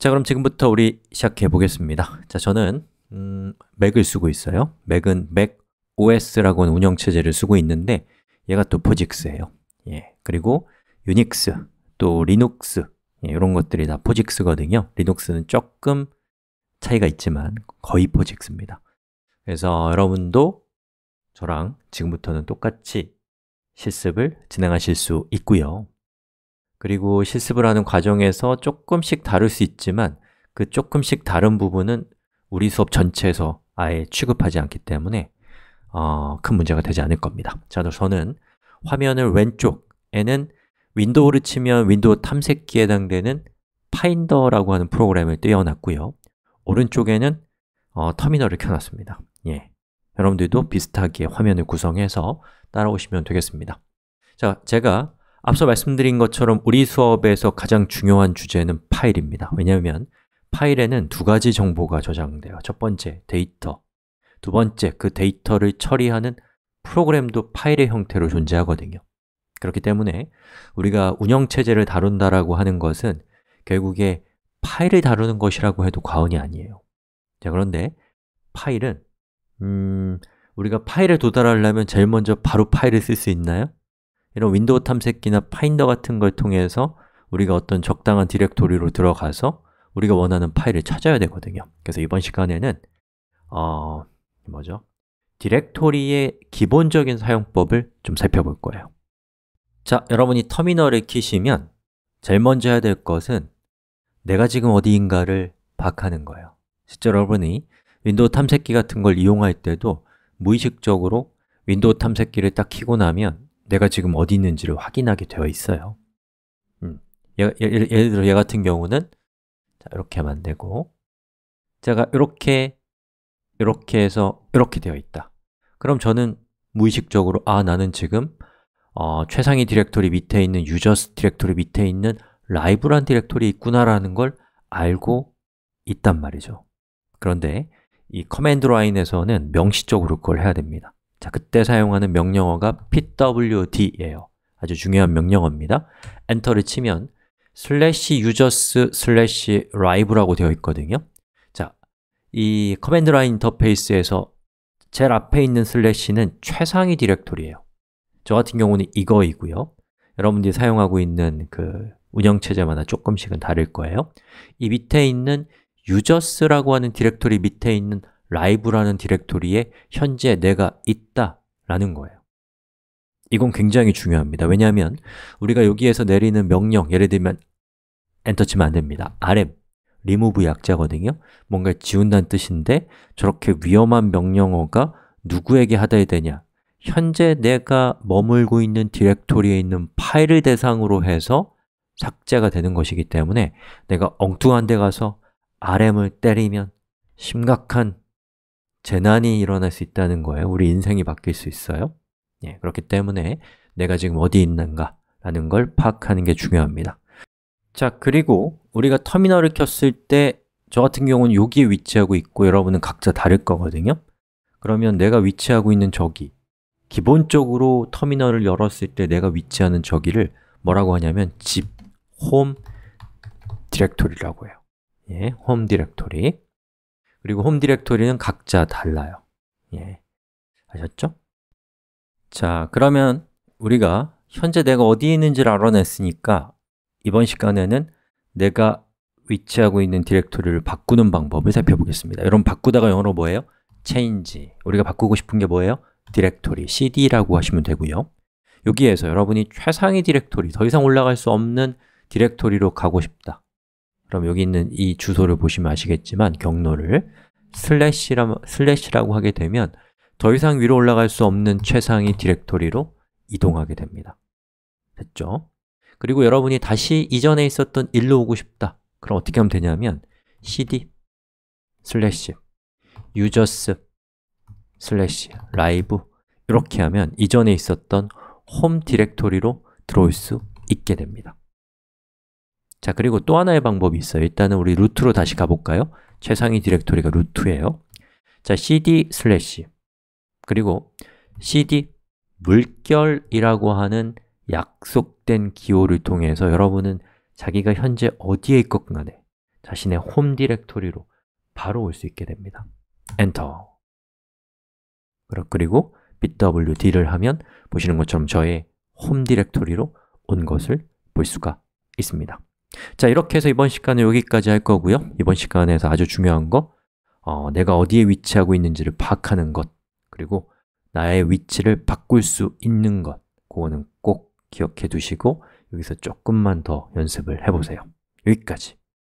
자, 그럼 지금부터 우리 시작해 보겠습니다. 자, 저는 음, 맥을 쓰고 있어요. 맥은 맥 OS라고 하는 운영체제를 쓰고 있는데 얘가 또 포직스예요. 예, 그리고 유닉스, 또 리눅스 예, 이런 것들이 다 POSIX거든요. 리눅스는 조금 차이가 있지만 거의 POSIX입니다. 그래서 여러분도 저랑 지금부터는 똑같이 실습을 진행하실 수 있고요 그리고 실습을 하는 과정에서 조금씩 다를 수 있지만 그 조금씩 다른 부분은 우리 수업 전체에서 아예 취급하지 않기 때문에 어, 큰 문제가 되지 않을 겁니다. 자, 저는 화면을 왼쪽에는 윈도우로 치면 윈도우 탐색기에 해당되는 Finder라고 하는 프로그램을 띄워놨고요. 오른쪽에는 어, 터미널을 켜놨습니다. 예, 여러분들도 비슷하게 화면을 구성해서 따라오시면 되겠습니다. 자, 제가 앞서 말씀드린 것처럼 우리 수업에서 가장 중요한 주제는 파일입니다. 왜냐하면 파일에는 두 가지 정보가 저장돼요. 첫 번째, 데이터. 두 번째, 그 데이터를 처리하는 프로그램도 파일의 형태로 존재하거든요. 그렇기 때문에 우리가 운영체제를 다룬다라고 하는 것은 결국에 파일을 다루는 것이라고 해도 과언이 아니에요. 자, 그런데 파일은 음, 우리가 파일에 도달하려면 제일 먼저 바로 파일을 쓸 수 있나요? 이런 윈도우 탐색기나 Finder 같은 걸 통해서 우리가 어떤 적당한 디렉토리로 들어가서 우리가 원하는 파일을 찾아야 되거든요. 그래서 이번 시간에는 어, 뭐죠? 디렉토리의 기본적인 사용법을 좀 살펴볼 거예요. 자, 여러분이 터미널을 키시면 제일 먼저 해야 될 것은 내가 지금 어디인가를 파악하는 거예요. 실제로 여러분이 윈도우 탐색기 같은 걸 이용할 때도 무의식적으로 윈도우 탐색기를 딱 키고 나면 내가 지금 어디 있는지를 확인하게 되어 있어요. 음, 예, 예, 예를 들어 얘 같은 경우는 자, 이렇게 되고 제가 이렇게 이렇게 해서 이렇게 되어 있다. 그럼 저는 무의식적으로 아, 나는 지금 어, 최상위 디렉토리 밑에 있는 유저스 디렉토리 밑에 있는 live란 디렉토리 있구나라는 걸 알고 있단 말이죠. 그런데 이 command line에서는 명시적으로 그걸 해야 됩니다 자, 그때 사용하는 명령어가 pwd예요. 아주 중요한 명령어입니다. 엔터를 치면 슬래시 Users 슬래시 live라고 되어 있거든요. 자, 이 command line interface에서 제일 앞에 있는 슬래시는 최상위 디렉토리예요. 저 같은 경우는 이거이고요. 여러분들이 사용하고 있는 그 운영체제마다 조금씩은 다를 거예요. 이 밑에 있는 Users라고 하는 디렉토리 밑에 있는 live라는 디렉토리에 현재 내가 있다 라는 거예요. 이건 굉장히 중요합니다. 왜냐하면 우리가 여기에서 내리는 명령, 예를 들면 엔터 치면 안 됩니다. Rm, remove 약자거든요. 뭔가 지운다는 뜻인데 저렇게 위험한 명령어가 누구에게 하다야 되냐? 현재 내가 머물고 있는 디렉토리에 있는 파일을 대상으로 해서 삭제가 되는 것이기 때문에 내가 엉뚱한 데 가서 rm을 때리면 심각한 재난이 일어날 수 있다는 거예요? 우리 인생이 바뀔 수 있어요? 예, 그렇기 때문에 내가 지금 어디 있는가 라는 걸 파악하는 게 중요합니다. 자, 그리고 우리가 터미널을 켰을 때 저 같은 경우는 여기에 위치하고 있고 여러분은 각자 다를 거거든요. 그러면 내가 위치하고 있는 저기 기본적으로 터미널을 열었을 때 내가 위치하는 저기를 뭐라고 하냐면 집, 홈 디렉토리라고 해요. 예, 홈 디렉토리 그리고 홈 디렉토리는 각자 달라요 예, 아셨죠? 자, 그러면 우리가 현재 내가 어디에 있는지를 알아냈으니까 이번 시간에는 내가 위치하고 있는 디렉토리를 바꾸는 방법을 살펴보겠습니다 여러분 바꾸다가 영어로 뭐예요? change 우리가 바꾸고 싶은 게 뭐예요? 디렉토리, cd라고 하시면 되고요 여기에서 여러분이 최상위 디렉토리, 더 이상 올라갈 수 없는 디렉토리로 가고 싶다 그럼 여기 있는 이 주소를 보시면 아시겠지만 경로를 슬래시라, 슬래시라고 하게 되면 더 이상 위로 올라갈 수 없는 최상위 디렉토리로 이동하게 됩니다. 됐죠? 그리고 여러분이 다시 이전에 있었던 일로 오고 싶다. 그럼 어떻게 하면 되냐면 cd 슬래시 users 슬래시 라이브 이렇게 하면 이전에 있었던 홈 디렉토리로 들어올 수 있게 됩니다 자, 그리고 또 하나의 방법이 있어요. 일단은 우리 root로 다시 가볼까요? 최상위 디렉토리가 root예요. 자, cd 슬래시 그리고 cd 물결이라고 하는 약속된 기호를 통해서 여러분은 자기가 현재 어디에 있건 간에 자신의 홈 디렉토리로 바로 올 수 있게 됩니다. 엔터 그리고 pwd를 하면 보시는 것처럼 저의 홈 디렉토리로 온 것을 볼 수가 있습니다 자, 이렇게 해서 이번 시간은 여기까지 할 거고요. 이번 시간에서 아주 중요한 거 어, 내가 어디에 위치하고 있는지를 파악하는 것 그리고 나의 위치를 바꿀 수 있는 것 그거는 꼭 기억해 두시고 여기서 조금만 더 연습을 해보세요. 여기까지